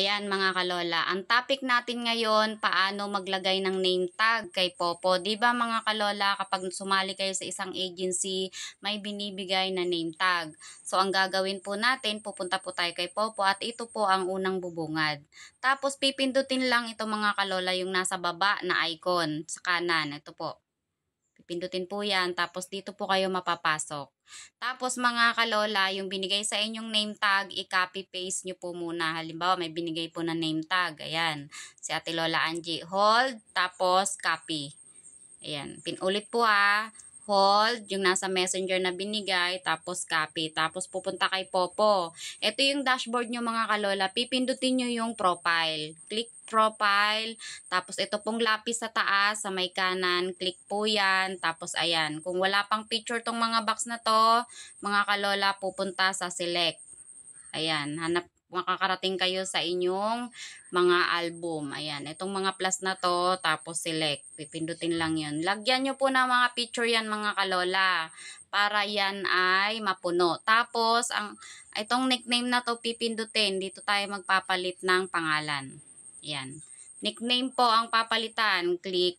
Ayan mga kalola, ang topic natin ngayon, paano maglagay ng name tag kay Popo. ba mga kalola, kapag sumali kayo sa isang agency, may binibigay na name tag. So ang gagawin po natin, pupunta po tayo kay Popo at ito po ang unang bubungad. Tapos pipindutin lang ito mga kalola yung nasa baba na icon sa kanan. Ito po. Pipindutin po yan. Tapos dito po kayo mapapasok. Tapos mga kalola, yung binigay sa inyong name tag, i-copy paste nyo po muna. Halimbawa, may binigay po na name tag. Ayan. Si Ate Lola Angie. Hold, tapos copy. Ayan. Pinulit po ha. Hold, yung nasa messenger na binigay, tapos copy. Tapos pupunta kay Popo. Ito yung dashboard nyo mga kalola. Pipindutin nyo yung profile. Click profile. Tapos ito pong lapis sa taas, sa may kanan, click po yan. Tapos ayan, kung wala pang picture tong mga box na to, mga kalola, pupunta sa select. Ayan, hanap, makakarating kayo sa inyong mga album. Ayan, itong mga plus na to, tapos select. Pipindutin lang yun. Lagyan nyo po ng mga picture yan mga kalola para yan ay mapuno. Tapos, ang itong nickname na to pipindutin. Dito tayo magpapalit ng pangalan. Yan. Nickname po ang papalitan. Click,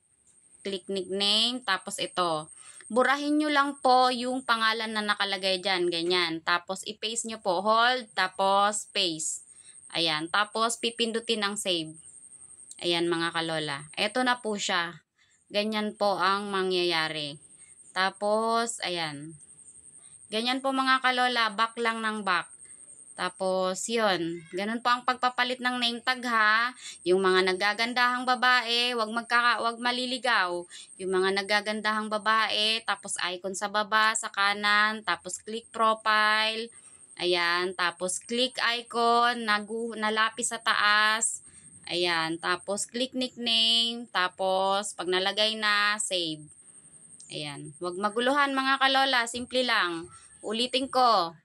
click nickname, tapos ito. Burahin nyo lang po yung pangalan na nakalagay dyan, ganyan. Tapos, i-paste nyo po, hold, tapos, paste. Ayan, tapos, pipindutin ang save. Ayan, mga kalola. Ito na po siya. Ganyan po ang mangyayari. Tapos, ayan. Ganyan po mga kalola, back lang ng back. Tapos, yun. Ganun po ang pagpapalit ng name tag ha. Yung mga nagagandahang babae, wag magkaka, wag maliligaw. Yung mga nagagandahang babae, tapos icon sa baba, sa kanan, tapos click profile. Ayan, tapos click icon, nagu, nalapis sa taas. Ayan, tapos click nickname, tapos pag nalagay na, save. Ayan, wag maguluhan mga kalola, simple lang. Ulitin ko,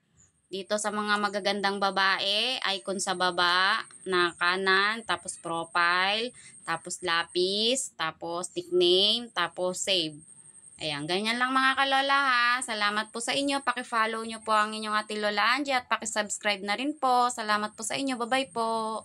dito sa mga magagandang babae, icon sa baba na kanan, tapos profile, tapos lapis, tapos nickname, tapos save. Ayan, ganyan lang mga kalola ha. Salamat po sa inyo. Paki-follow nyo po ang inyong ate Lola Angie at paki-subscribe na rin po. Salamat po sa inyo. Bye-bye po.